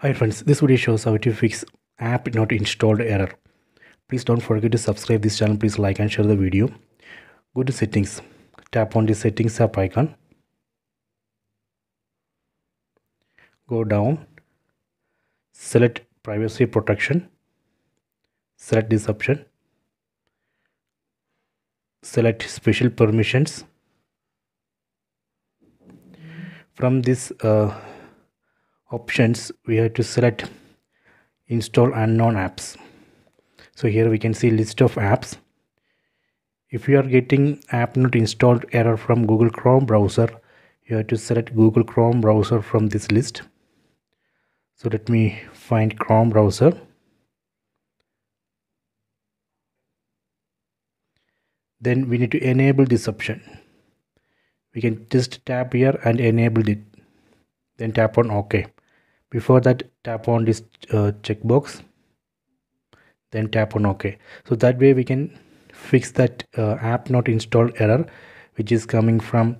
Hi friends, this video shows how to fix app not installed error. Please don't forget to subscribe this channel. Please like and share the video. Go to settings. Tap on the settings app icon. Go down. Select privacy protection. Select this option. Select special permissions. From this uh, options we have to select install unknown apps. So here we can see list of apps. If you are getting app not installed error from google chrome browser you have to select google chrome browser from this list. So let me find chrome browser. Then we need to enable this option. We can just tap here and enable it. Then tap on ok before that tap on this uh, checkbox then tap on ok. So that way we can fix that uh, app not installed error which is coming from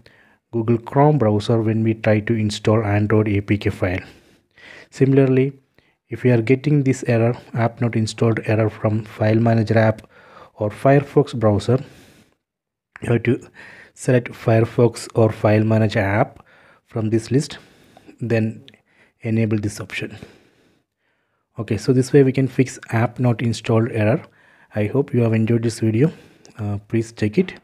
google chrome browser when we try to install android apk file. Similarly if we are getting this error app not installed error from file manager app or firefox browser you have to select firefox or file manager app from this list then enable this option. Okay so this way we can fix app not installed error. I hope you have enjoyed this video. Uh, please check it